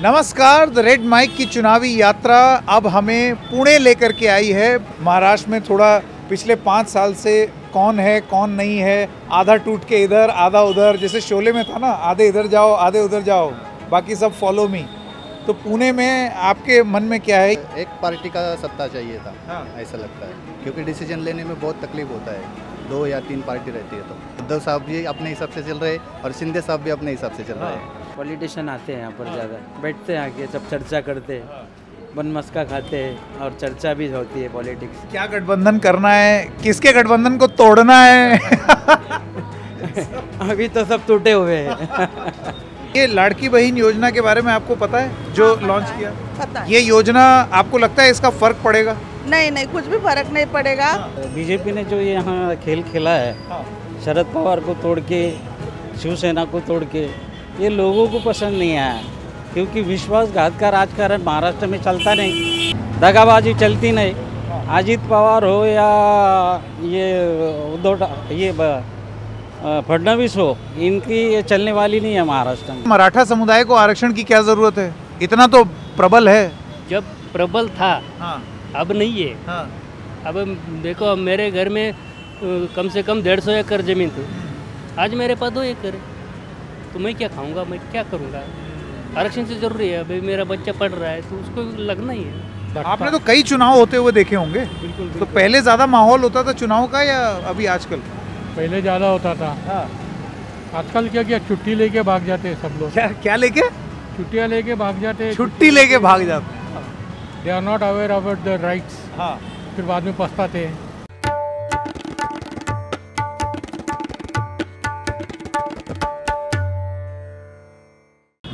नमस्कार the red mic की चुनावी यात्रा अब हमें पुणे लेकर के आई है। महाराष्ट्र में थोड़ा पिछले पाँच साल से कौन है कौन नहीं है आधा टूट के इधर आधा उधर जैसे शोले में था ना आधे इधर जाओ आधे उधर जाओ बाकी सब फॉलो मी तो पुणे में आपके मन में क्या है? एक पार्टी का सत्ता चाहिए था हाँ। ऐसा लगता है क्योंकि डिसीज़न लेने में बहुत तकलीफ़ होता है। दो या तीन पार्टी रहती है तो। उद्धव साहब भी अपने हिसाब से चल रहे और शिंदे साहब भी अपने हिसाब से चल रहे। हैं। पॉलिटिशियन आते हैं यहाँ पर ज़्यादा। बैठते हैं आके सब चर्चा करते हैं। बन मस्का खाते हैं और चर्चा भी होती है पॉलिटिक्स। क्या गठबंधन करना है? किसके गठबंधन को तोड़ना है? अभी तो सब टूटे हुए हैं। ये लाड़की बहन योजना के बारे में आपको पता है जो लॉन्च किया? पता है। ये योजना आपको लगता है इसका फ़र्क पड़ेगा? नहीं नहीं कुछ भी फ़र्क नहीं पड़ेगा। बीजेपी ने जो यहाँ खेल खेला है। शरद पवार को तोड़ के शिवसेना को तोड़ के ये लोगों को पसंद नहीं आया क्योंकि विश्वासघात का राजकारण महाराष्ट्र में चलता नहीं। दगाबाजी चलती नहीं। अजित पवार हो या ये उद्धव ये फडणवीस हो इनकी ये चलने वाली नहीं है महाराष्ट्र में। मराठा समुदाय को आरक्षण की क्या ज़रूरत है? इतना तो प्रबल है। जब प्रबल था हाँ। अब नहीं है। हाँ। अब देखो अब मेरे घर में कम से कम डेढ़ सौ एकड़ ज़मीन थी। आज मेरे पास दो एकड़ है। तो मैं क्या खाऊँगा? मैं क्या करूँगा? आरक्षण से ज़रूरी है। अभी मेरा बच्चा पढ़ रहा है तो उसको लगना ही है। आपने तो कई चुनाव होते हुए देखे होंगे। बिल्कुल तो पहले ज़्यादा माहौल होता था चुनाव का या अभी आजकल? पहले ज़्यादा होता था। हाँ। आजकल क्या किया? छुट्टी लेके भाग जाते हैं सब लोग। क्या क्या लेके? छुट्टियाँ लेके भाग जाते हैं। छुट्टी लेके भाग जाते they are not aware about the rights हाँ। फिर बाद में पछताते हैं।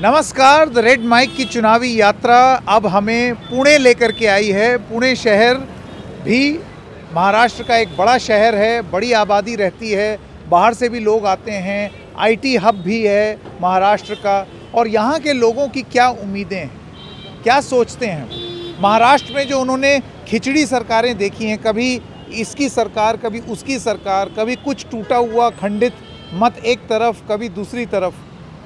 नमस्कार द रेड माइक की चुनावी यात्रा अब हमें पुणे लेकर के आई है। पुणे शहर भी महाराष्ट्र का एक बड़ा शहर है, बड़ी आबादी रहती है, बाहर से भी लोग आते हैं आईटी हब भी है महाराष्ट्र का, और यहाँ के लोगों की क्या उम्मीदें हैं, क्या सोचते हैं? महाराष्ट्र में जो उन्होंने खिचड़ी सरकारें देखी हैं, कभी इसकी सरकार, कभी उसकी सरकार, कभी कुछ टूटा हुआ खंडित मत एक तरफ़, कभी दूसरी तरफ़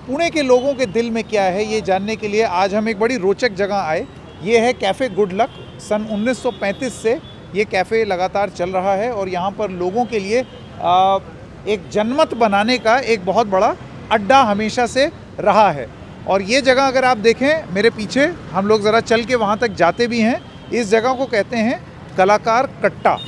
पुणे के लोगों के दिल में क्या है ये जानने के लिए आज हम एक बड़ी रोचक जगह आए। ये है कैफ़े गुड लक। सन 1935 से ये कैफ़े लगातार चल रहा है और यहाँ पर लोगों के लिए एक जनमत बनाने का एक बहुत बड़ा अड्डा हमेशा से रहा है। और ये जगह अगर आप देखें, मेरे पीछे हम लोग ज़रा चल के वहाँ तक जाते भी हैं। इस जगह को कहते हैं कलाकार कट्टा।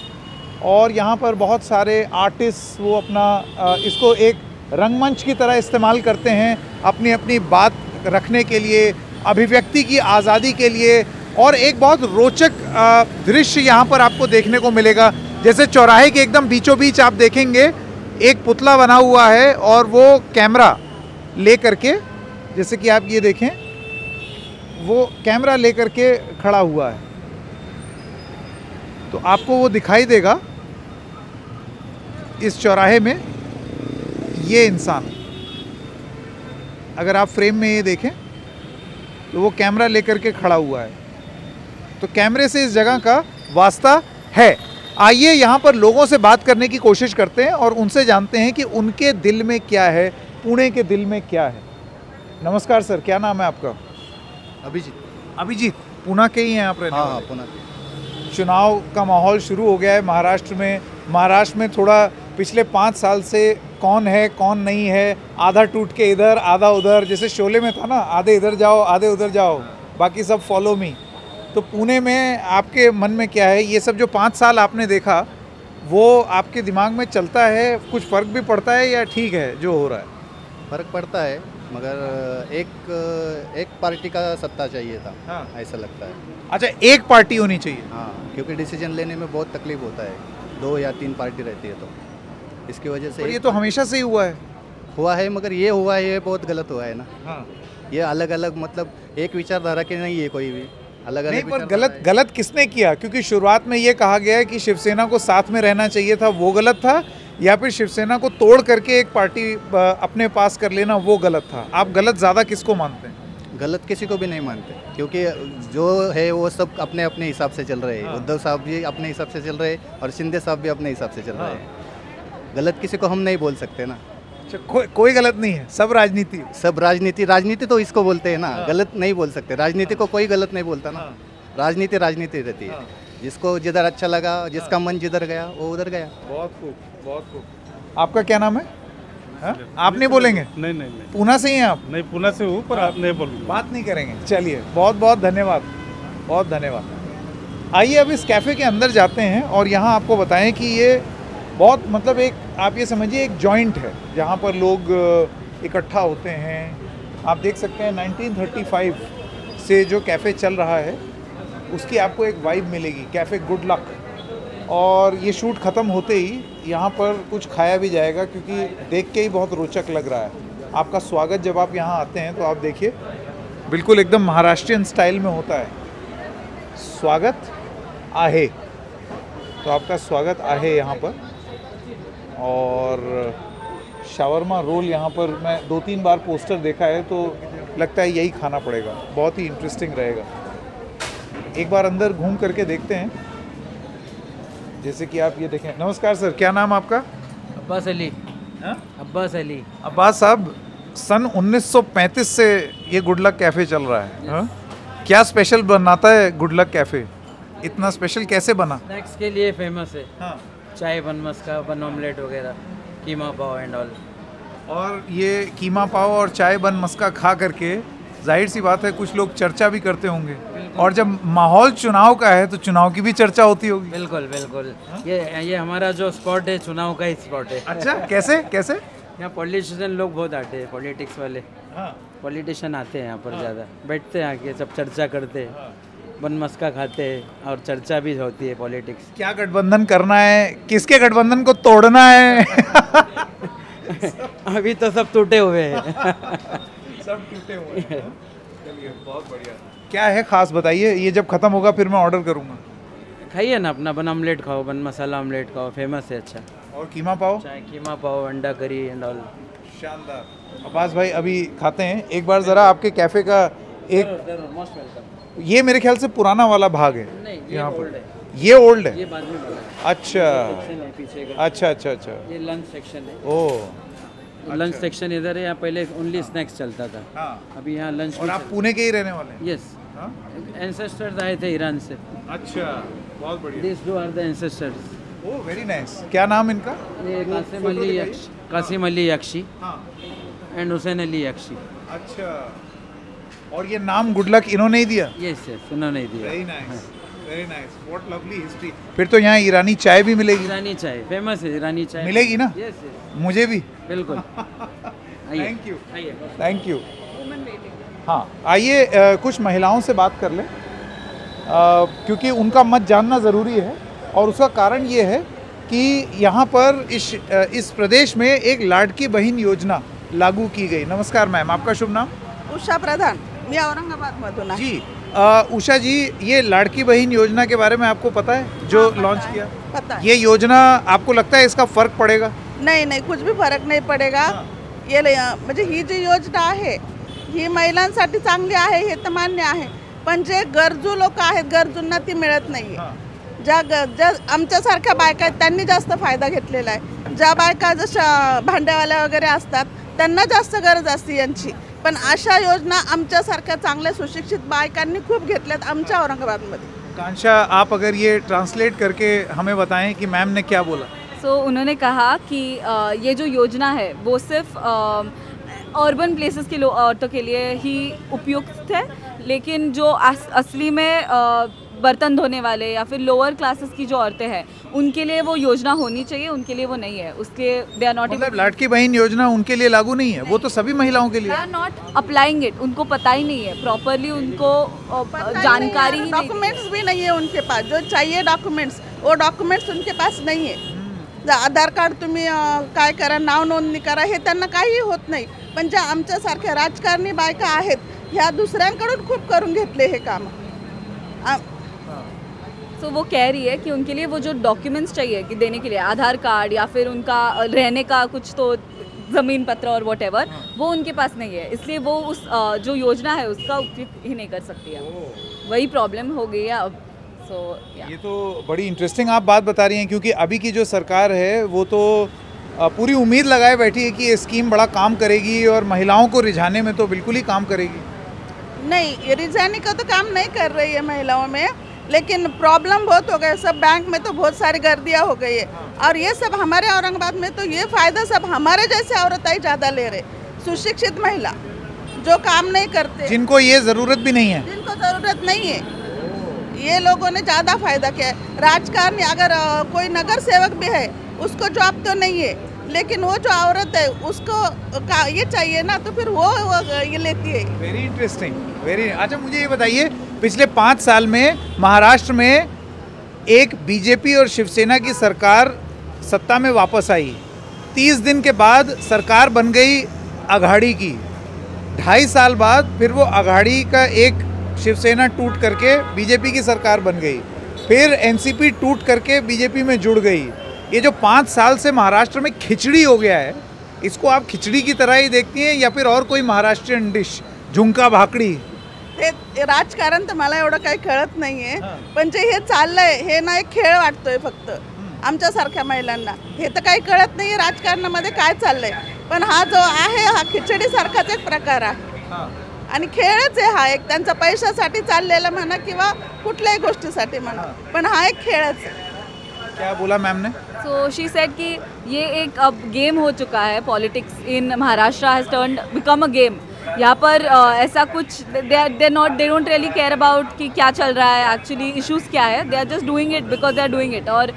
और यहाँ पर बहुत सारे आर्टिस्ट वो अपना इसको एक रंगमंच की तरह इस्तेमाल करते हैं। अपनी अपनी बात रखने के लिए, अभिव्यक्ति की आज़ादी के लिए और एक बहुत रोचक दृश्य यहाँ पर आपको देखने को मिलेगा। जैसे चौराहे के एकदम बीचों बीच आप देखेंगे, एक पुतला बना हुआ है और वो कैमरा ले करके जैसे कि आप ये देखें, वो कैमरा ले करके खड़ा हुआ है। तो आपको वो दिखाई देगा, इस चौराहे में ये इंसान। अगर आप फ्रेम में ये देखें तो वो कैमरा लेकर के खड़ा हुआ है। तो कैमरे से इस जगह का वास्ता है। आइए यहाँ पर लोगों से बात करने की कोशिश करते हैं और उनसे जानते हैं कि उनके दिल में क्या है पुणे के दिल में क्या है। नमस्कार सर क्या नाम है आपका? अभिजीत। अभिजीत पुणे के ही हैं आप रहने हाँ? हाँ पुनः चुनाव का माहौल शुरू हो गया है महाराष्ट्र में। महाराष्ट्र में थोड़ा पिछले पाँच साल से कौन है कौन नहीं है आधा टूट के इधर आधा उधर जैसे शोले में था ना आधे इधर जाओ आधे उधर जाओ बाकी सब फॉलो मी तो पुणे में आपके मन में क्या है? ये सब जो पाँच साल आपने देखा वो आपके दिमाग में चलता है? कुछ फ़र्क भी पड़ता है या ठीक है जो हो रहा है? फ़र्क पड़ता है मगर एक एक पार्टी का सत्ता चाहिए था हाँ। ऐसा लगता है। अच्छा एक पार्टी होनी चाहिए। हाँ क्योंकि डिसीज़न लेने में बहुत तकलीफ़ होता है। दो या तीन पार्टी रहती है तो। इसकी वजह से ये तो हमेशा से ही हुआ है। हुआ है मगर ये हुआ है ये बहुत गलत हुआ है ना। हाँ। ये अलग अलग मतलब एक विचारधारा के नहीं है कोई भी। अलग अलग नहीं पर गलत गलत किसने किया? क्योंकि शुरुआत में ये कहा गया है कि शिवसेना को साथ में रहना चाहिए था वो गलत था या फिर शिवसेना को तोड़ करके एक पार्टी अपने पास कर लेना वो गलत था। आप गलत ज़्यादा किसको मानते हैं? गलत किसी को भी नहीं मानते क्योंकि जो है वो सब अपने अपने हिसाब से चल रहे हैं। हाँ। उद्धव साहब भी अपने हिसाब से चल रहे हैं और शिंदे साहब भी अपने हिसाब से चल रहे हाँ। हैं गलत किसी को हम नहीं बोल सकते ना। अच्छा कोई कोई गलत नहीं है सब राजनीति। सब राजनीति राजनीति तो इसको बोलते हैं ना गलत नहीं बोल सकते राजनीति को कोई गलत नहीं बोलता ना। राजनीति राजनीति रहती है। जिसको जिधर अच्छा लगा जिसका मन जिधर गया वो उधर गया। बहुत खूब बहुत खूब। आपका क्या नाम है? हाँ? आप नहीं बोलेंगे? नहीं नहीं नहीं पूना से ही हैं आप? नहीं पुणे से हूँ पर आप नहीं बोलूँगा। बात नहीं करेंगे। चलिए बहुत बहुत धन्यवाद बहुत धन्यवाद। आइए अब इस कैफ़े के अंदर जाते हैं और यहाँ आपको बताएँ कि ये बहुत मतलब एक, आप ये समझिए, एक जॉइंट है, जहाँ पर लोग इकट्ठा होते हैं। आप देख सकते हैं 1935 से जो कैफ़े चल रहा है, उसकी आपको एक वाइब मिलेगी कैफ़े गुड लक और ये शूट ख़त्म होते ही, यहाँ पर कुछ खाया भी जाएगा, क्योंकि देख के ही बहुत रोचक लग रहा है। आपका स्वागत जब आप यहाँ आते हैं तो आप देखिए, बिल्कुल एकदम महाराष्ट्रियन स्टाइल में होता है। स्वागत आहे। तो आपका स्वागत आहे यहाँ पर। और शावरमा रोल यहाँ पर मैं दो तीन बार पोस्टर देखा है तो लगता है यही खाना पड़ेगा। बहुत ही इंटरेस्टिंग रहेगा। एक बार अंदर घूम करके देखते हैं। जैसे कि आप ये देखें। नमस्कार सर क्या नाम आपका? अब्बास अली। हाँ? अब्बास अली। अब्बास साहब सन 1935 से ये गुड लक कैफ़े चल रहा है हाँ? क्या स्पेशल बनाता है गुड लक कैफ़े इतना स्पेशल कैसे बना? स्नैक्स के लिए फ़ेमस है। हाँ। चाय बन मस्का बन ऑमलेट वगैरह कीमा पाव एंड ऑल और ये कीमा पाव और चाय बन मस्का खा करके ज़ाहिर सी बात है कुछ लोग चर्चा भी करते होंगे। और जब माहौल चुनाव का है तो चुनाव की भी चर्चा होती होगी। बिल्कुल बिल्कुल। ये ये हमारा जो स्पॉट है चुनाव का ही स्पॉट है। अच्छा कैसे कैसे? यहाँ पॉलिटिशियन लोग बहुत आते हैं पॉलिटिक्स वाले। हाँ। पॉलिटिशियन आते हैं यहाँ पर ज़्यादा। बैठते हैं आके सब चर्चा करते हैं। बन मस्का खाते हैं और चर्चा भी होती है पॉलिटिक्स क्या गठबंधन करना है? किसके गठबंधन को तोड़ना है? अभी तो सब टूटे हुए हैं। सब टूटे हुए हैं। चलिए बहुत बढ़िया। क्या है खास बताइए? ये जब खत्म होगा फिर मैं ऑर्डर करूँगा। खाइए ना अपना बन ऑमलेट खाओ बन मसाला ऑमलेट खाओ फ़ेमस है अच्छा। और कीमा पाओ? चाय कीमा पाव अंडा करी एंड ऑल शानदार। अब्बास भाई अभी खाते हैं। एक बार ज़रा आपके कैफ़े का एक मोस्ट वेलकम ये मेरे ख्याल से पुराना वाला भाग है। नहीं ये यहाँ पर। ये ओल्ड ये है? बाद में बना अच्छा। पीछे का। अच्छा अच्छा अच्छा। ये लंच सेक्शन है। ओ। लंच सेक्शन इधर है यहाँ पहले ओनली स्नैक्स चलता था। हाँ। अभी यहाँ लंच और आप पुणे के ही रहने वाले हैं? यस हाँ? एंसेस्टर्स आए थे ईरान से। अच्छा बहुत बढ़िया। This two are the ancestors oh very nice क्या नाम इनका? ये कासिम अली यक्ष कासिम अली यक्षी। हाँ। एंड हुसैन अली यक्षी। अच्छा। और ये नाम गुड लक इन्होंने ही दिया। यस यस उन्होंने दिया। Very nice very nice what lovely history फिर तो यहाँ ईरानी चाय भी मिलेगी। ईरानी चाय फ़ेमस है ईरानी चाय। मिलेगी ना? यस यस मुझे भी। बिल्कुल। आइए थैंक यू थैंक यू हाँ आइए कुछ महिलाओं से बात कर लें। क्योंकि उनका मत जानना ज़रूरी है। और उसका कारण ये है कि यहाँ पर इस इस प्रदेश में एक लाडकी बहन योजना लागू की गई। नमस्कार मैम आपका शुभ नाम? उषा प्रधान। मी औरंगाबादमधून आहे जी उषा जी ये लाड़की बहन योजना के बारे में आपको पता है जो लॉन्च किया? पता है। ये योजना आपको लगता है इसका फ़र्क पड़ेगा? नाही नाही कुछ भी फरक नाही पडेगा। ये ले- म्हणजे ही जी योजना आहे ही महिलांसाठी चांगली आहे हे तर मान्य आहे. पण जे गरजू लोक आहेत गरजूंना ती मिळत नाही ज्या ग ज्या आमच्यासारख्या बायका आहेत त्यांनी जास्त फ़ायदा घेतलेला आहे. ज्या बायका जशा भांड्यावाल्या वगैरे असतात त्यांना जास्त गरज असते यांची. पण अशा योजना आमच्यासारख्या चांगल्या सुशिक्षित बायकांनी खूप घेतल्यात आमच्या औरंगाबादमध्ये. कांशा आप अगर ये ट्रांसलेट करके हमें बताएँ कि मैम ने क्या बोला? सो so, उन्होंने कहा कि ये जो योजना है वो सिर्फ़ अर्बन प्लेसेस के लोग औरतों के लिए ही उपयुक्त है लेकिन जो अस, असली में बर्तन धोने वाले या फिर लोअर क्लासेस की जो औरतें हैं उनके लिए वो योजना होनी चाहिए उनके लिए वो नहीं है। उसके दे आर नॉट मतलब लाड़की बहन योजना उनके लिए लागू नहीं है वो तो सभी महिलाओं के लिए they are not applying it उनको पता ही नहीं है प्रॉपरली उनको जानकारी ही डॉक्यूमेंट्स भी नहीं है उनके पास जो चाहिए डॉक्यूमेंट्स वो डॉक्युमेंट्स उनके पास नाही आहे जर आधार कार्ड तुम्ही काय करा नाव नोंदणी करा हे त्यांना काही होत नाही पण ज्या आमच्यासारख्या राजकारणी बायका आहेत ह्या दुसऱ्यांकडून खूप करून घेतले हे काम. सो वो कह रही है कि उनके लिए वो जो डॉक्यूमेंट्स चाहिए कि देने के लिए आधार कार्ड या फिर उनका रहने का कुछ तो ज़मीन पत्र और वट वो उनके पास नहीं है। इसलिए वो उस जो योजना है उसका उपयोग ही नहीं कर सकती है। वही प्रॉब्लम हो गई है अब। सो ये तो बड़ी इंटरेस्टिंग आप बात बता रही हैं क्योंकि अभी की जो सरकार है वो तो पूरी उम्मीद लगाए बैठी है कि ये स्कीम बड़ा काम करेगी और महिलाओं को रिझाने में तो बिल्कुल ही काम करेगी। नहीं रिझाने का तो काम नहीं कर रही है महिलाओं में। लेकिन प्रॉब्लम बहुत हो गए सब बैंक में तो बहुत सारी गर्दियाँ हो गई है। और ये सब हमारे औरंगाबाद में तो ये फ़ायदा सब हमारे जैसे औरत ही ज़्यादा ले रहे सुशिक्षित महिला जो काम नहीं करते। जिनको ये ज़रूरत भी नहीं है। जिनको ज़रूरत नहीं है। ये लोगों ने ज़्यादा फ़ायदा किया है। राजकारण अगर कोई नगर सेवक भी है उसको जॉब तो नहीं है लेकिन वो जो औरत है उसको ये चाहिए ना तो फिर वो, वो ये लेती है। वेरी इंटरेस्टिंग वेरी अच्छा मुझे ये बताइए पिछले पाँच साल में महाराष्ट्र में एक बीजेपी और शिवसेना की सरकार सत्ता में वापस आई। तीस दिन के बाद सरकार बन गई अघाड़ी की। ढाई साल बाद फिर वो अघाड़ी का एक शिवसेना टूट करके बीजेपी की सरकार बन गई। फिर एनसीपी टूट करके बीजेपी में जुड़ गई। ये जो पाँच साल से महाराष्ट्र में खिचड़ी हो गया है, इसको आप खिचड़ी की तरह ही देखती हैं या फिर और कोई महाराष्ट्रियन डिश, झुमका भाकडी? ते ते राजकारण तर मला एवढं काही कळत नाहीये. पण जे हे चाललंय हे ना एक खेळ वाटतोय फक्त. आमच्यासारख्या महिलांना. हे तर काही कळत नाही राजकारणामध्ये काय चाललंय. पण हा जो आहे हा खिचडीसारखाच एक प्रकार आहे. आणि खेळच आहे हा एक. त्यांचा पैशासाठी चाललेला म्हणा किंवा कुठल्याही गोष्टीसाठी म्हणा. पण हा एक खेळच आहे. क्या बोला मैम ने? सो शी सेड कि ये एक अब गेम हो चुका है politics in Maharashtra has turn become a game यहाँ पर अ, ऐसा कुछ they they not they don't really care about कि क्या चल रहा है एक्चुअली इश्यूज़ क्या है they are just doing it because they are doing it और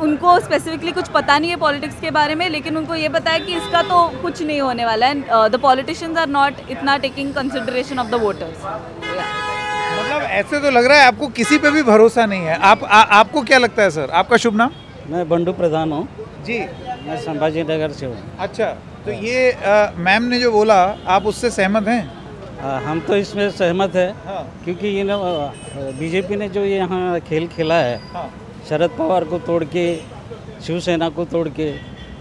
उनको स्पेसिफिकली कुछ पता नहीं है पॉलिटिक्स के बारे में लेकिन उनको ये पता है कि इसका तो कुछ नहीं होने वाला है। द पॉलिटिशियंस आर नॉट इतना taking consideration of the voters मतलब ऐसे तो लग रहा है आपको किसी पे भी भरोसा नहीं है। आप आ, आपको क्या लगता है सर? आपका शुभ नाम? मैं बंडू प्रधान हूँ। जी। मैं संभाजी नगर से हूँ। अच्छा। तो ये मैम ने जो बोला आप उससे सहमत हैं? आ, हम तो इसमें सहमत है हाँ। क्योंकि ये ना बीजेपी ने जो यहाँ खेल खेला है हाँ। शरद पवार को तोड़ के शिवसेना को तोड़ के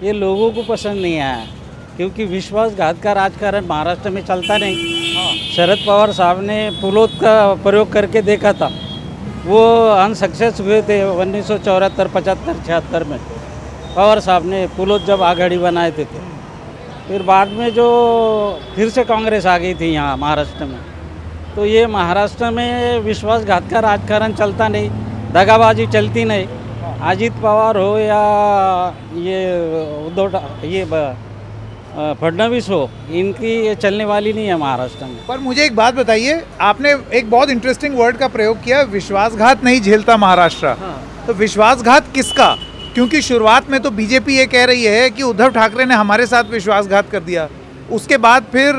ये लोगों को पसंद नहीं आया क्योंकि विश्वासघात का राजकारण महाराष्ट्र में चलता नहीं। शरद पवार साहब ने पुलोत का प्रयोग करके देखा था वो अनसक्सेस हुए थे उन्नीस सौ चौहत्तर पचहत्तर छिहत्तर में। पवार साहब ने पुलोत जब आघाड़ी बनाए थे, थे फिर बाद में जो फिर से कांग्रेस आ गई थी यहाँ महाराष्ट्र में तो ये महाराष्ट्र में विश्वासघात का राजकारण चलता नहीं दगाबाजी चलती नहीं। अजीत पवार हो या ये उद्धव ये फडणवीस हो इनकी ये चलने वाली नहीं है महाराष्ट्र में। पर मुझे एक बात बताइए आपने एक बहुत इंटरेस्टिंग वर्ड का प्रयोग किया विश्वासघात नहीं झेलता महाराष्ट्र। हाँ। तो विश्वासघात किसका? क्योंकि शुरुआत में तो बीजेपी ये कह रही है कि उद्धव ठाकरे ने हमारे साथ विश्वासघात कर दिया। उसके बाद फिर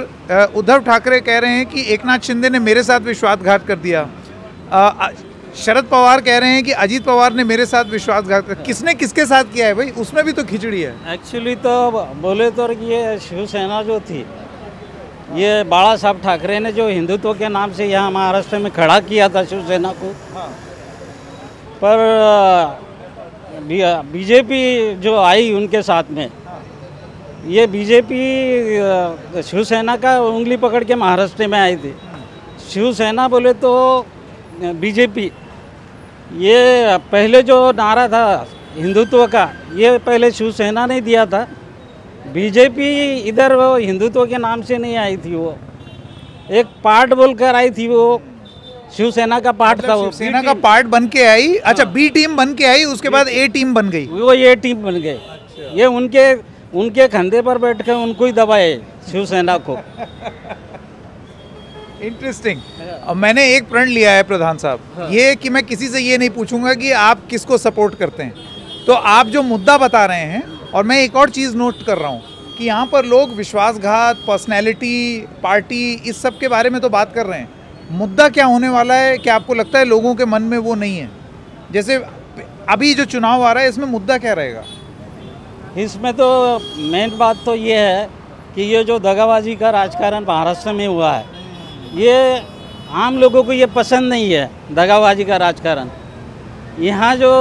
उद्धव ठाकरे कह रहे हैं कि एकनाथ शिंदे ने मेरे साथ विश्वासघात कर दिया। शरद पवार कह रहे हैं कि अजीत पवार ने मेरे साथ विश्वासघात कर किसने किसके साथ किया है भाई? उसमें भी तो खिचड़ी है। एक्चुअली तो बोले तो ये शिवसेना जो थी ये बाला साहब ठाकरे ने जो हिंदुत्व के नाम से यहाँ महाराष्ट्र में खड़ा किया था शिवसेना को। पर बीजेपी जो आई उनके साथ में, ये बीजेपी शिवसेना का उंगली पकड़ के महाराष्ट्र में आई थी। शिवसेना बोले तो बीजेपी, ये पहले जो नारा था हिंदुत्व का, ये पहले शिवसेना ने दिया था। बीजेपी इधर वो हिंदुत्व के नाम से नहीं आई थी वो। एक पार्ट बोलकर आई थी वो शिवसेना का पार्ट था वो। शिवसेना का पार्ट बन के आई। अच्छा बी टीम बन के आई उसके बाद ए टीम बन गई। वो ये टीम बन गए। ये उनके उनके कंधे पर बैठ कर उनको ही दबाए शिवसेना को। इंटरेस्टिंग अब मैंने एक प्रण लिया है प्रधान साहब। ये कि मैं किसी से ये नहीं पूछूँगा कि आप किसको सपोर्ट करते हैं। तो आप जो मुद्दा बता रहे हैं और मैं एक और चीज़ नोट कर रहा हूँ कि यहाँ पर लोग विश्वासघात पर्सनैलिटी पार्टी इस सब के बारे में तो बात कर रहे हैं। मुद्दा क्या होने वाला है क्या आपको लगता है लोगों के मन में वो नहीं है? जैसे अभी जो चुनाव आ रहा है, इसमें मुद्दा क्या रहेगा? इसमें तो मेन बात तो ये है कि ये जो दगाबाजी का राजकारण महाराष्ट्र में हुआ है, ये आम लोगों को ये पसंद नहीं है, दगाबाजी का राजकारण। यहाँ जो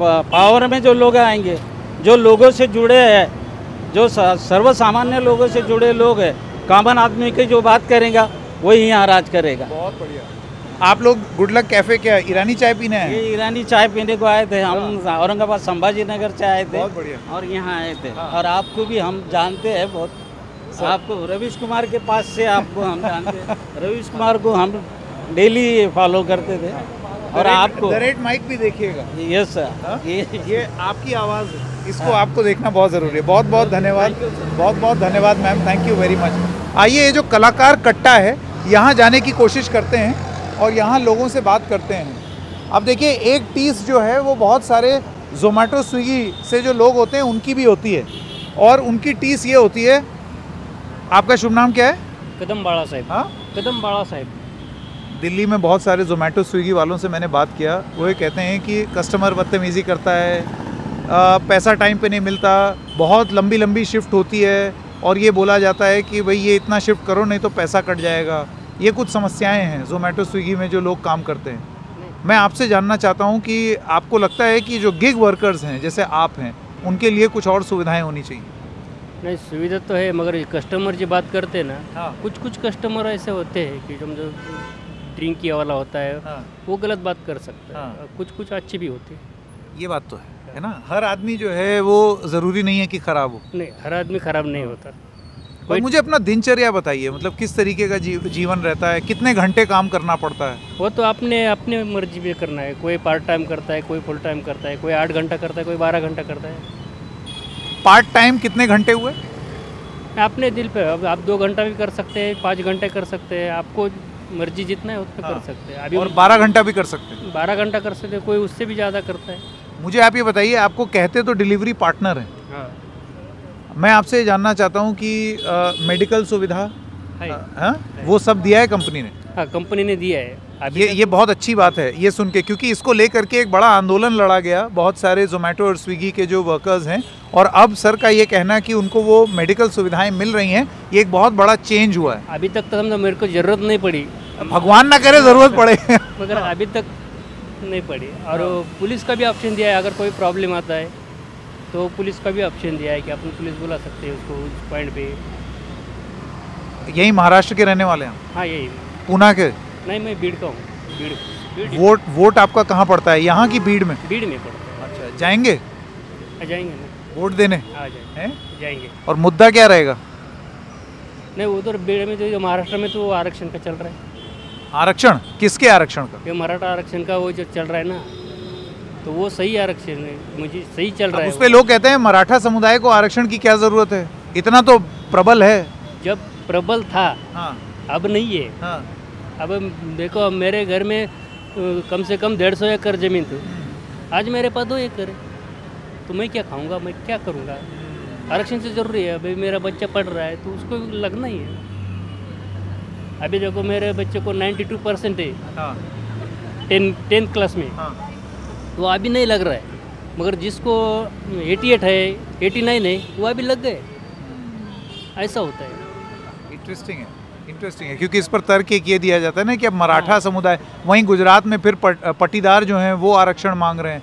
पावर में जो लोग आएँगे, जो लोगों से जुड़े हैं, जो सर्वसामान्य लोगों से जुड़े लोग हैं कॉमन आदमी की जो बात करेगा वही यहाँ राज करेगा। बहुत बढ़िया। आप लोग गुड लक कैफ़े क्या ईरानी चाय पीने आए? ये हैं ईरानी चाय पीने को आए थे हम औरंगाबाद संभाजी नगर से आए थे बहुत बढ़िया। और यहाँ आए थे। और आपको भी हम जानते हैं बहुत। आपको रवीश कुमार के पास से आपको हम जानते हैं। रवीश कुमार को हम डेली फॉलो करते थे। और आपको रेड माइक भी देखिएगा। यस सर हाँ? ये ये आपकी आवाज़ है। इसको आपको देखना बहुत ज़रूरी है। बहुत बहुत धन्यवाद। बहुत बहुत धन्यवाद ma'am thank you very much आइए ये जो कलाकार कट्टा है यहाँ जाने की कोशिश करते हैं और यहाँ लोगों से बात करते हैं। अब देखिए एक टीस जो है वो बहुत सारे जोमेटो स्विगी से जो लोग होते हैं उनकी भी होती है। और उनकी टीस ये होती है। आपका शुभ नाम क्या है? कदम बाड़ा साहेब। हाँ? कदम बाड़ा साहेब। दिल्ली में बहुत सारे जोमेटो स्विगी वालों से मैंने बात किया। वो ये कहते हैं कि कस्टमर बदतमीज़ी करता है आ, पैसा टाइम पे नहीं मिलता बहुत लंबी लंबी शिफ्ट होती है और ये बोला जाता है कि भाई ये इतना शिफ्ट करो नहीं तो पैसा कट जाएगा। ये कुछ समस्याएँ हैं जोमेटो स्विगी में जो लोग काम करते हैं। मैं आपसे जानना चाहता हूँ कि आपको लगता है कि जो गिग वर्कर्स हैं जैसे आप हैं उनके लिए कुछ और सुविधाएँ होनी चाहिए? नहीं सुविधा तो है मगर कस्टमर की बात करते हैं ना हाँ। कुछ कुछ कस्टमर ऐसे होते हैं कि जो ड्रिंक किया वाला होता है हाँ। वो गलत बात कर सकता है। हाँ। कुछ कुछ अच्छे भी होते हैं। ये बात तो है है। ना? हर आदमी जो है वो ज़रूरी नहीं है कि ख़राब हो। नहीं हर आदमी खराब नहीं होता। और मुझे अपना दिनचर्या बताइए मतलब किस तरीके का जी, जीवन रहता है कितने घंटे काम करना पड़ता है? वो तो आपने अपने मर्ज़ी पे करना है कोई पार्ट टाइम करता है कोई फुल टाइम करता है कोई आठ घंटा करता है कोई बारह घंटा करता है। पार्ट टाइम कितने घंटे हुए? अपने दिल पे अब आप दो घंटा भी कर सकते हैं पाँच घंटे कर सकते हैं आपको मर्ज़ी जितना है उतना हाँ। कर सकते हैं। अभी और 12 घंटा भी कर सकते हैं। बारह घंटा कर सकते हैं कोई उससे भी ज़्यादा करता है। मुझे आप ये बताइए आपको कहते तो डिलीवरी पार्टनर हैं। हाँ। मैं आपसे जानना चाहता हूँ कि अ, मेडिकल सुविधा है हाँ? वो सब दिया है कंपनी ने? हाँ कंपनी ने दिया है। अभी ये ये बहुत अच्छी बात है ये सुन के क्योंकि इसको लेकर के एक बड़ा आंदोलन लड़ा गया बहुत सारे जोमेटो और स्विगी के जो वर्कर्स हैं और अब सर का ये कहना कि उनको वो मेडिकल सुविधाएँ मिल रही हैं ये एक बहुत बड़ा चेंज हुआ है। अभी तक तो समझो मेरे को ज़रूरत नहीं पड़ी। भगवान ना करे ज़रूरत पड़े। मगर अभी तक नहीं पड़ी। और पुलिस का भी ऑप्शन दिया है अगर कोई प्रॉब्लम आता है। तो पुलिस का भी ऑप्शन दिया है कि अपन पुलिस बुला सकते हैं उसको उस पॉइंट पे। यही महाराष्ट्र के रहने वाले हैं? हाँ यही। पूना के? नहीं मैं भीड़ का हूँ। भीड़ भीड़ वोट वोट आपका कहाँ पड़ता है? यहाँ की भीड़ में? भीड़ में पड़ता अच्छा जाएँगे? है आ जाएँगे ना। वोट देने? आ जाएँगे। हैं? जाएँगे। और मुद्दा क्या रहेगा? नहीं उधर भीड़ में तो जो महाराष्ट्र में तो वो आरक्षण का चल रहा है। आरक्षण? किसके आरक्षण का? ये मराठा आरक्षण का वो जो चल रहा है ना तो वो सही आरक्षण है मुझे सही चल रहा है उस पे लोग कहते हैं मराठा समुदाय को आरक्षण की क्या ज़रूरत है? इतना तो प्रबल है। जब प्रबल था हाँ। अब नहीं है। हाँ। अब देखो अब मेरे घर में कम से कम डेढ़ सौ एकड़ ज़मीन थी। आज मेरे पास दो एकड़ है। तो मैं क्या खाऊँगा? मैं क्या करूँगा? आरक्षण से ज़रूरी है। अभी मेरा बच्चा पढ़ रहा है तो उसको लगना ही है। अभी देखो मेरे बच्चे को 92 परसेंट है। हाँ। टेन टेंथ क्लास में। हाँ। तो अभी नहीं लग रहा है। मगर जिसको 88 है 89 है वो अभी लग गए। ऐसा होता है। इंटरेस्टिंग है इंटरेस्टिंग है क्योंकि इस पर तर्क एक ये दिया जाता है ना कि अब मराठा समुदाय वहीं गुजरात में फिर पट, पटीदार जो हैं वो आरक्षण मांग रहे हैं।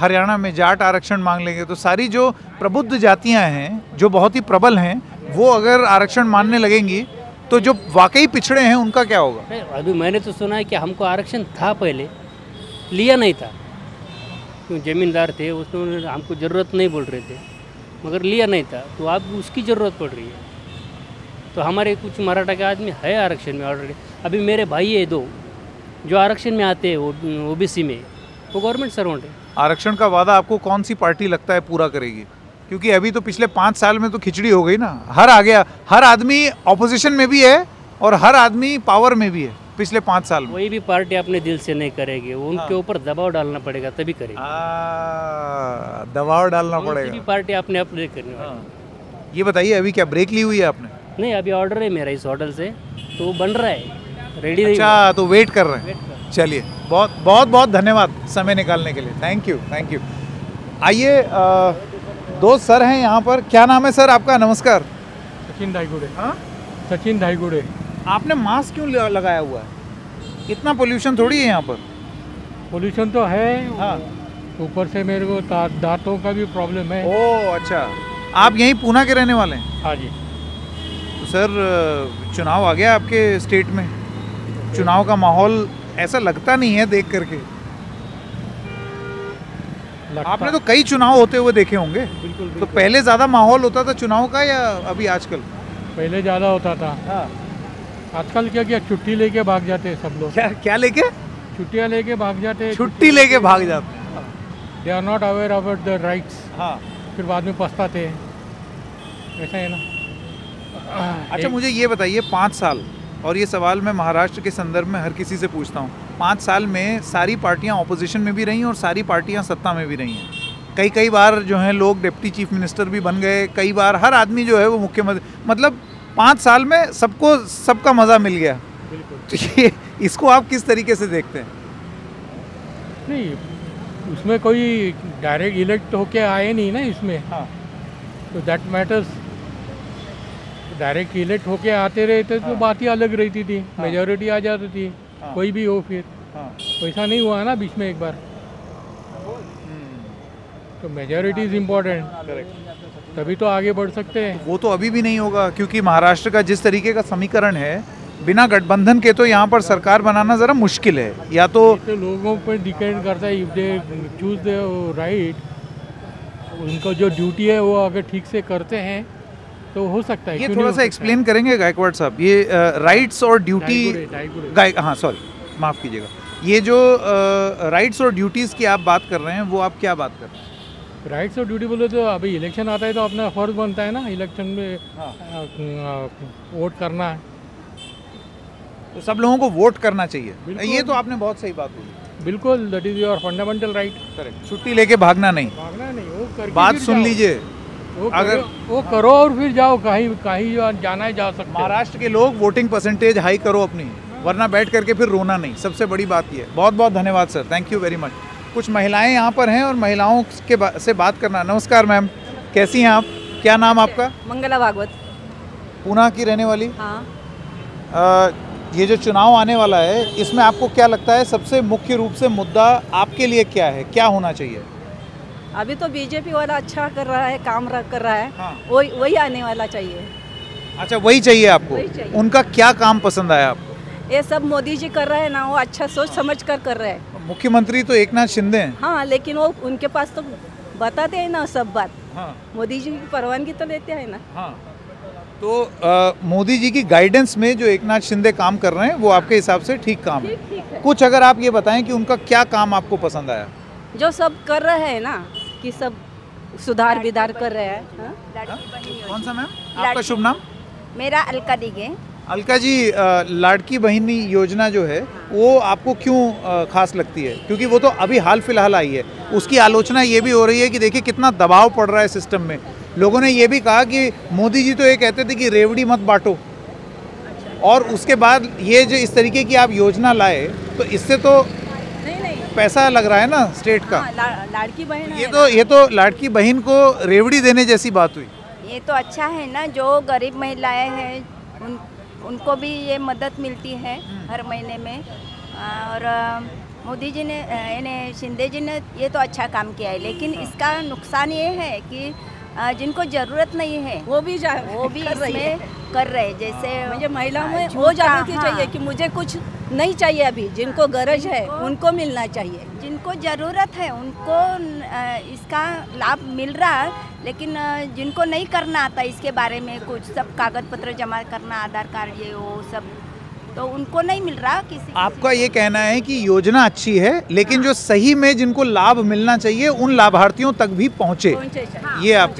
हरियाणा में जाट आरक्षण मांग लेंगे तो सारी जो प्रबुद्ध जातियाँ हैं जो बहुत ही प्रबल हैं वो अगर आरक्षण मानने लगेंगी तो जो वाकई पिछड़े हैं उनका क्या होगा? अभी मैंने तो सुना है कि हमको आरक्षण था पहले लिया नहीं था। जमींदार थे, उसने हमको ज़रूरत नहीं बोल रहे थे, मगर लिया नहीं था तो अब उसकी ज़रूरत पड़ रही है। तो हमारे कुछ मराठा के आदमी है आरक्षण में ऑलरेडी अभी मेरे भाई है दो, जो आरक्षण में आते हैं, ओ बी में, वो गवर्नमेंट सर्वेंट है। आरक्षण का वादा आपको कौन सी पार्टी लगता है पूरा करेगी? क्योंकि अभी तो पिछले पाँच साल में तो खिचड़ी हो गई ना। हर आ गया हर आदमी ऑपोजिशन में भी है और हर आदमी पावर में भी है। पिछले पाँच साल में। कोई भी पार्टी अपने दिल से नहीं करेगी वो उनके हाँ। ऊपर दबाव डालना पड़ेगा तभी करेगी। दबाव डालना पड़ेगा। पार्टी अपने अपने करने हाँ। ये बताइए अभी क्या ब्रेक ली हुई है आपने? नहीं अभी ऑर्डर है मेरा इस होटल से तो बन रहा है। रेडी अच्छा तो वेट कर रहे हैं। चलिए बहुत बहुत बहुत धन्यवाद समय निकालने के लिए। थैंक यू थैंक यू आइए दो सर हैं यहाँ पर। क्या नाम है सर आपका? नमस्कार। सचिन धाईगुड़े हाँ? सचिन धाईगुड़े आपने मास्क क्यों लगाया हुआ है? इतना पोल्यूशन थोड़ी है यहाँ पर। पोल्यूशन तो है। हाँ। ऊपर से मेरे को दांतों का भी प्रॉब्लम है। ओ अच्छा। आप यहीं पूना के रहने वाले हैं? हाँ जी। तो सर चुनाव आ गया आपके स्टेट में। चुनाव का माहौल ऐसा लगता नहीं है देख करके। आपने तो कई चुनाव होते हुए देखे होंगे। बिल्कुल बिल्कुल। तो पहले ज़्यादा माहौल होता था चुनाव का या अभी आजकल? पहले ज़्यादा होता था। आजकल क्या क्या? छुट्टी लेके भाग जाते हैं सब लोग। क्या क्या लेके? छुट्टियाँ लेके भाग जाते हैं। छुट्टी लेके भाग जाते they are not aware about the rights हाँ। फिर बाद में पछताते हैं। ऐसा है ना? अच्छा मुझे ये बताइए पाँच साल और ये सवाल मैं महाराष्ट्र के संदर्भ में हर किसी से पूछता हूँ। पाँच साल में सारी पार्टियाँ ऑपोजिशन में भी रही और सारी पार्टियाँ सत्ता में भी रही हैं। कई कई बार जो हैं लोग डिप्टी चीफ मिनिस्टर भी बन गए। कई बार हर आदमी जो है वो मुख्यमंत्री मतलब पाँच साल में सबको सबका मज़ा मिल गया। बिल्कुल। तो ये इसको आप किस तरीके से देखते हैं? नहीं उसमें कोई डायरेक्ट इलेक्ट होके आए नहीं ना इसमें। हाँ। तो दैट मैटर्स डायरेक्ट इलेक्ट होके आते रहते तो हाँ। बात ही अलग रहती थी। हाँ। मेजोरिटी आ जाती थी। हाँ। कोई भी हो फिर। हाँ। वैसा नहीं हुआ ना बीच में एक बार। तो मेजोरिटी इज़ इम्पोर्टेंट तभी तो आगे बढ़ सकते हैं। वो तो अभी भी नहीं होगा क्योंकि महाराष्ट्र का जिस तरीके का समीकरण है बिना गठबंधन के तो यहाँ पर सरकार बनाना ज़रा मुश्किल है। या तो तो लोगों पर डिपेंड करता है if they choose the right उनको जो ड्यूटी है वो अगर ठीक से करते हैं तो हो सकता है ये थोड़ा सा एक्सप्लेन करेंगे गायकवाड़ साहब। ये राइट्स और ड्यूटी। गाय हाँ सॉरी माफ़ कीजिएगा। ये जो राइट्स और ड्यूटीज़ की आप बात कर रहे हैं वो आप क्या बात कर रहे हैं? राइट्स और ड्यूटी बोले तो अभी इलेक्शन आता है तो अपना फ़र्ज़ बनता है ना इलेक्शन में हाँ। वोट करना है। तो सब लोगों को वोट करना चाहिए। ये तो आपने बहुत सही बात बोली। बिल्कुल that is your fundamental right correct छुट्टी लेके भागना नहीं। भागना नहीं वो करके बात सुन लीजिए। वो अगर- करो वो करो और फिर जाओ कहीं कहीं जाना है जा सकते महाराष्ट्र के लोग वोटिंग परसेंटेज हाई करो अपनी वरना बैठ करके फिर रोना नहीं। सबसे बड़ी बात यह है। बहुत बहुत धन्यवाद sir thank you very much कुछ महिलाएँ यहाँ पर हैं और महिलाओं के बा, से बात करना। नमस्कार मैम। कैसी हैं आप? क्या नाम आपका? मंगला भागवत। पूना की रहने वाली? हाँ। अ, ये जो चुनाव आने वाला है इसमें आपको क्या लगता है सबसे मुख्य रूप से मुद्दा आपके लिए क्या है? क्या होना चाहिए? अभी तो बीजेपी वाला अच्छा कर रहा है काम कर रहा है। हाँ। वही वही आने वाला चाहिए। अच्छा वही चाहिए आपको? वही चाहिए। उनका क्या काम पसंद आया आपको? ये सब मोदी जी कर रहे हैं ना वो अच्छा सोच समझ कर कर रहे हैं। मुख्यमंत्री तो एक नाथ शिंदे हैं। हाँ लेकिन वो उनके पास तो बताते हैं ना सब बात। हाँ। मोदी जी की परवानगी तो लेते हैं ना। हाँ। तो अ, मोदी जी की गाइडेंस में जो एक नाथ शिंदे काम कर रहे हैं वो आपके हिसाब से ठीक काम है। ठीक ठीक है। कुछ अगर आप ये बताएँ कि उनका क्या काम आपको पसंद आया? जो सब कर रहे हैं ना कि सब सुधार विधार कर रहे हैं हाँ? कौन सा मैम? आपका शुभ नाम? मेरा अलका दिगे। अलका जी लाड़की बहिनी योजना जो है वो आपको क्यों खास लगती है? क्योंकि वो तो अभी हाल फ़िलहाल आई है। उसकी आलोचना ये भी हो रही है कि देखिए कितना दबाव पड़ रहा है सिस्टम में। लोगों ने ये भी कहा कि मोदी जी तो ये कहते थे कि रेवड़ी मत बांटो। और उसके बाद ये जो इस तरीके की आप योजना लाए तो इससे तो नहीं नहीं। पैसा लग रहा है ना स्टेट का? हाँ, ला, लाड़की बहन ये तो ये तो लाड़की बहन को रेवड़ी देने जैसी बात हुई। ये तो अच्छा है ना जो गरीब महिलाएँ हैं उन उनको भी ये मदद मिलती है हर महीने में। और मोदी जी ने यानी शिंदे जी ने ये तो अच्छा काम किया है लेकिन इसका नुकसान ये है कि जिनको ज़रूरत नहीं है वो भी जा वो भी कर रही है इसमें कर रहे जैसे मुझे महिलाओं में वो जागृति हाँ। चाहिए कि मुझे कुछ नहीं चाहिए अभी जिनको गरज है उनको मिलना चाहिए जिनको ज़रूरत है उनको इसका लाभ मिल रहा है लेकिन जिनको नहीं करना आता इसके बारे में कुछ सब कागज़ पत्र जमा करना आधार कार्ड ये वो सब तो उनको नहीं मिल रहा किसी आपका ये कहना है कि योजना अच्छी है लेकिन हाँ। जो सही में जिनको लाभ मिलना चाहिए उन लाभार्थियों तक भी पहुँचे चाहिए। ये आप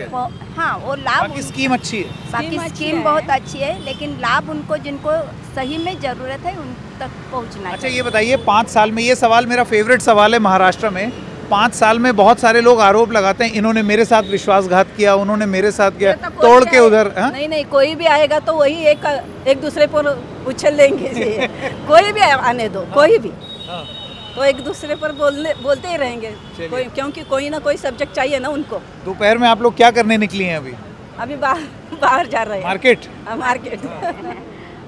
हाँ वो लाभ स्कीम अच्छी है बाकी स्कीम है। बहुत अच्छी है लेकिन लाभ उनको जिनको सही में ज़रूरत है उन तक पहुँचना अच्छा ये बताइए पाँच साल में ये सवाल मेरा फेवरेट सवाल है महाराष्ट्र में पाँच साल में बहुत सारे लोग आरोप लगाते हैं इन्होंने मेरे साथ विश्वासघात किया उन्होंने मेरे साथ किया तो तोड़ के उधर हाँ? नहीं नहीं कोई भी आएगा तो वही एक एक दूसरे पर उछल लेंगे जी। कोई भी आने दो कोई भी। तो एक दूसरे पर बोलने बोलते ही रहेंगे। कोई क्योंकि कोई ना कोई सब्जेक्ट चाहिए ना उनको। दोपहर में आप लोग क्या करने निकली हैं अभी? अभी बाहर बाहर जा रहे हैं। मार्केट? हाँ, मार्केट।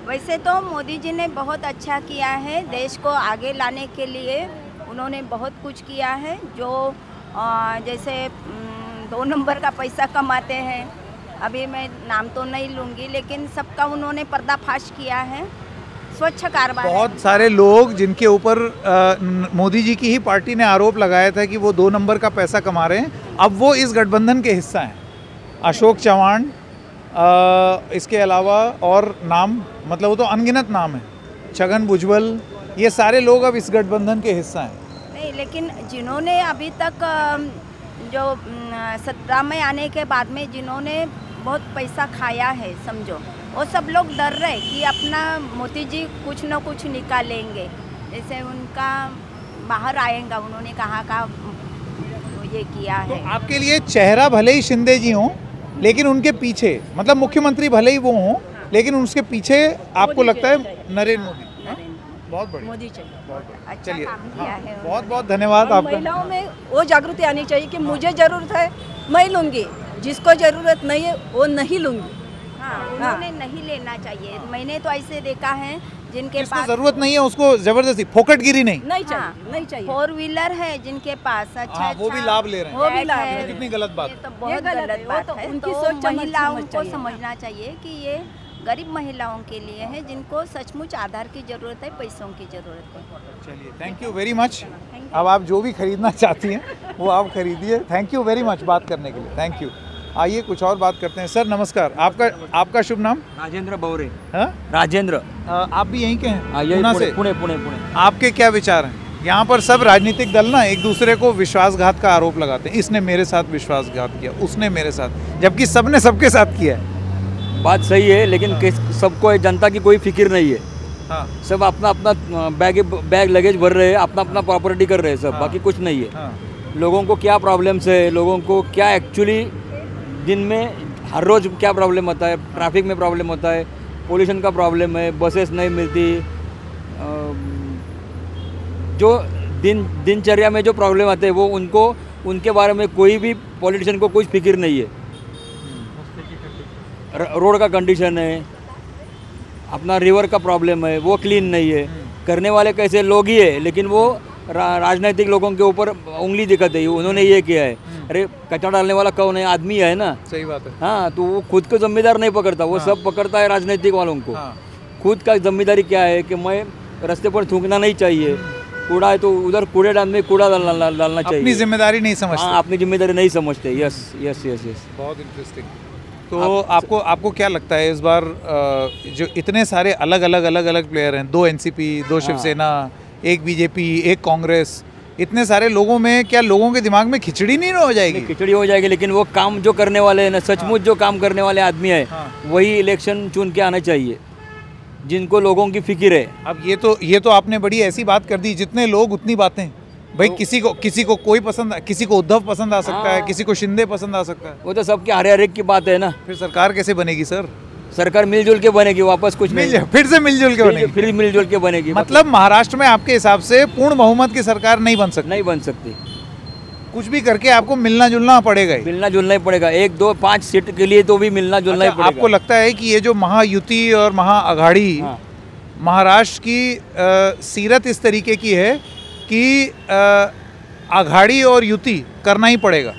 वैसे तो मोदी जी ने बहुत अच्छा किया है देश को आगे लाने के लिए। उन्होंने बहुत कुछ किया है, जो जैसे दो नंबर का पैसा कमाते हैं। अभी मैं नाम तो नहीं लूँगी, लेकिन सबका उन्होंने पर्दाफाश किया है। स्वच्छ कारबार बहुत सारे लोग जिनके ऊपर मोदी जी की ही पार्टी ने आरोप लगाया था कि वो दो नंबर का पैसा कमा रहे हैं। अब वो इस गठबंधन के हिस्सा हैं। अशोक चौहान इसके अलावा और नाम मतलब वो तो अनगिनत नाम है। छगन भुजबल, ये सारे लोग अब इस गठबंधन के हिस्सा हैं। नहीं लेकिन जिन्होंने अभी तक जो सत्ता में आने के बाद में जिन्होंने बहुत पैसा खाया है समझो वो सब लोग डर रहे कि अपना मोदी जी कुछ ना कुछ निकालेंगे। जैसे उनका बाहर आएगा उन्होंने कहा का ये किया है तो है। आपके लिए चेहरा भले ही शिंदे जी हों लेकिन उनके पीछे मतलब मुख्यमंत्री भले ही वो हों लेकिन उसके पीछे आपको लगता है नरेंद्र मोदी? बहुत बढ़िया। मोदी चाहिए अच्छा काम किया हाँ, है बहुत बहुत धन्यवाद आपका। महिलाओं में वो जागृति आनी चाहिए कि मुझे ज़रूरत है मैं लूँगी। जिसको ज़रूरत नहीं है वो नहीं लूँगी। हाँ उन्होंने नहीं लेना चाहिए। मैंने तो ऐसे देखा है जिनके पास ज़रूरत नहीं है उसको ज़बरदस्ती फोकटगिरी नहीं। नहीं चाहिए हाँ, नहीं चाहिए। फोर व्हीलर है जिनके पास अच्छा हाँ, वो भी लाभ ले रहे हैं। वो भी लाभ है, कितनी गलत बात ये तो ये बहुत गलत गलत है, वो बात तो है। उनकी तो सोच महिलाओं को समझना चाहिए कि ये गरीब महिलाओं के लिए है जिनको सचमुच आधार की ज़रूरत है पैसों की ज़रूरत है। चलिए थैंक यू वेरी मच अब आप जो भी खरीदना चाहती हैं वो आप खरीदिए। थैंक यू वेरी मच बात करने के लिए। थैंक यू आइए कुछ और बात करते हैं। सर नमस्कार। आपका आपका शुभ नाम? राजेंद्र बौरे। हाँ? राजेंद्र। आप भी यहीं के हैं? हाँ, पुणे पुणे पुणे। आपके क्या विचार हैं? यहाँ पर सब राजनीतिक दल ना एक दूसरे को विश्वासघात का आरोप लगाते हैं। इसने मेरे साथ विश्वासघात किया उसने मेरे साथ जबकि सबने सबके साथ किया है। बात सही है लेकिन किस- सबको जनता की कोई फ़िक्र नहीं है। हाँ। सब अपना अपना बैग बैग लगेज भर रहे हैं अपना अपना प्रॉपर्टी कर रहे हैं सब हाँ। बाकी कुछ नहीं है। हाँ। लोगों को क्या प्रॉब्लम्स है लोगों को क्या एक्चुअली दिन में हर रोज़ क्या प्रॉब्लम होता है ट्रैफ़िक में प्रॉब्लम होता है पोल्यूशन का प्रॉब्लम है बसेस नहीं मिलती जो दिन दिनचर्या में जो प्रॉब्लम आते हैं वो उनको उनके बारे में कोई भी पॉलिटिशियन को कुछ फ़िक्र नहीं है। रोड का कंडीशन है अपना रिवर का प्रॉब्लम है वो क्लीन नहीं है। करने वाले कैसे लोग ही है लेकिन वो रा, राजनीतिक लोगों के ऊपर उंगली दिखाते है उन्होंने ये किया है। अरे कचरा डालने वाला कौन है? आदमी है ना? सही बात है। हाँ तो वो खुद को जिम्मेदार नहीं पकड़ता वो हाँ। सब पकड़ता है राजनीतिक वालों को। हाँ। खुद का ज़िम्मेदारी क्या है कि मैं रास्ते पर थूकना नहीं चाहिए। कूड़ा है तो उधर कूड़े डाल में कूड़ा डालना डालना चाहिए। अपनी ज़िम्मेदारी नहीं समझते। हाँ अपनी ज़िम्मेदारी नहीं समझते। यस यस यस यस बहुत इंटरेस्टिंग तो आप, आपको आपको क्या लगता है इस बार जो इतने सारे अलग अलग अलग अलग प्लेयर हैं दो एनसीपी दो शिवसेना एक बीजेपी एक कांग्रेस इतने सारे लोगों में क्या लोगों के दिमाग में खिचड़ी नहीं हो जाएगी? खिचड़ी हो जाएगी लेकिन वो काम जो करने वाले हैं ना सचमुच जो काम करने वाले आदमी है हाँ। वही इलेक्शन चुन के आना चाहिए जिनको लोगों की फ़िक्र है। अब ये तो ये तो आपने बड़ी ऐसी बात कर दी जितने लोग उतनी बातें। भाई तो, किसी को किसी को कोई पसंद किसी को उद्धव पसंद आ सकता है हाँ। किसी को शिंदे पसंद आ सकता है। वो तो सबके हरे हर की बात है ना। फिर सरकार कैसे बनेगी सर? सरकार मिलजुल के बनेगी वापस कुछ मिल नहीं। फिर से मिलजुल के बनेगी। फिर मिलजुल के बनेगी मतलब। महाराष्ट्र में आपके हिसाब से पूर्ण बहुमत की सरकार नहीं बन सकती। नहीं बन सकती। कुछ भी करके आपको मिलना जुलना पड़ेगा मिलना जुलना ही पड़ेगा। एक दो पाँच सीट के लिए तो भी मिलना जुलना ही अच्छा, पड़ेगा। आपको लगता है कि ये जो महायुति और महाअघाड़ी हाँ। महाराष्ट्र की अ, सीरत इस तरीके की है कि अघाड़ी और युति करना ही पड़ेगा।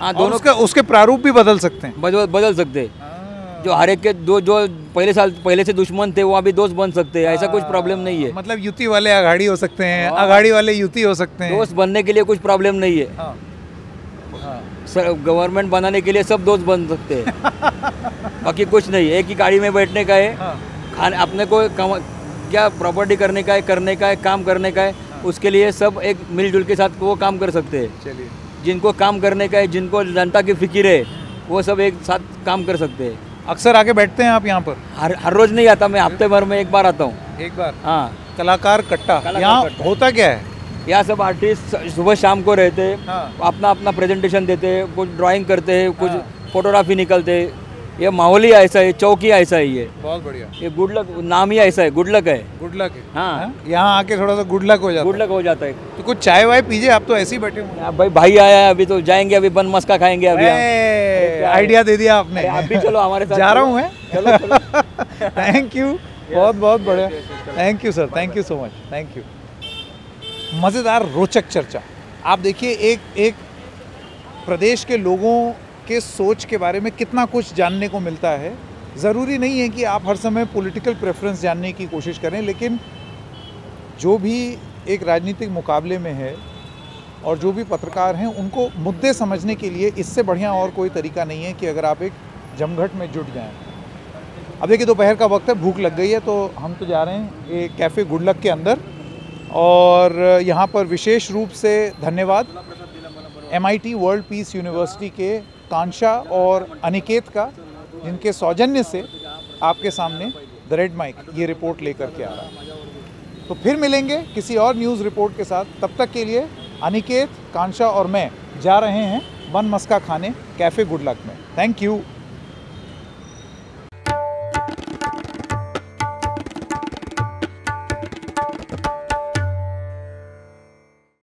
हाँ दोनों उसका उसके प्रारूप भी बदल सकते हैं। बदल बदल सकते हैं। जो हर एक के दो जो पहले साल पहले से दुश्मन थे वो अभी दोस्त बन सकते हैं। ऐसा कुछ प्रॉब्लम नहीं है। मतलब युति वाले अघाड़ी हो सकते हैं हाँ। अघाड़ी वाले युति हो सकते हैं। दोस्त बनने के लिए कुछ प्रॉब्लम नहीं है। हाँ। हाँ। सर गवर्नमेंट बनाने के लिए सब दोस्त बन सकते हैं। बाकी कुछ नहीं है। एक ही गाड़ी में बैठने का है। हाँ। खाने अपने को क्या प्रॉपर्टी करने का है करने का है काम करने का है। उसके लिए सब एक मिलजुल के साथ वो काम कर सकते हैं। चलिए। जिनको काम करने का है जिनको जनता की फ़िक्र है वो सब एक साथ काम कर सकते हैं। अक्सर आके बैठते हैं आप यहाँ पर? हर हर रोज़ नहीं आता मैं हफ़्ते भर में एक बार आता हूँ। एक बार? हाँ। कलाकार कट्टा यहाँ होता क्या है? यहाँ सब आर्टिस्ट सुबह शाम को रहते हैं। अपना अपना प्रेजेंटेशन देते हैं कुछ ड्राइंग करते हैं कुछ हाँ। फोटोग्राफी निकलते हैं। ये माहौल ही ऐसा है चौक ही ऐसा है ये। बहुत बढ़िया। ये गुड लक नाम ही ऐसा है गुड लक है। गुड लक है। हाँ। हाँ? यहाँ आके थोड़ा सा गुड लक हो जाता गुड लक हो। जाता है। तो कुछ चाय वाय पीजिए आप तो ऐसे ही बैठे अब भाई भाई आया है अभी तो जाएँगे अभी बन मस्का खाएँगे अभी। हैं? आइडिया दे दिया आपने। आप भी चलो हमारे साथ जा रहा हूँ मैं। थैंक यू बहुत बहुत बढ़िया। Thank you sir thank you so much thank you मज़ेदार रोचक चर्चा। आप देखिए एक एक प्रदेश के लोगों के सोच के बारे में कितना कुछ जानने को मिलता है। ज़रूरी नहीं है कि आप हर समय पॉलिटिकल प्रेफरेंस जानने की कोशिश करें, लेकिन जो भी एक राजनीतिक मुकाबले में है और जो भी पत्रकार हैं, उनको मुद्दे समझने के लिए इससे बढ़िया और कोई तरीका नहीं है कि अगर आप एक जमघट में जुट जाएँ। अब देखिए, दोपहर का वक्त है, भूख लग गई है तो हम तो जा रहे हैं एक कैफ़े गुडलक के अंदर और यहाँ पर विशेष रूप से धन्यवाद। एमआईटी वर्ल्ड पीस यूनिवर्सिटी के कांशा और अनिकेत का, जिनके सौजन्य से आपके सामने द रेड माइक ये रिपोर्ट लेकर के आ रहा है। तो फिर मिलेंगे किसी और न्यूज़ रिपोर्ट के साथ। तब तक के लिए अनिकेत, कांशा और मैं जा रहे हैं बन मस्का खाने, कैफ़े गुड लक में। Thank you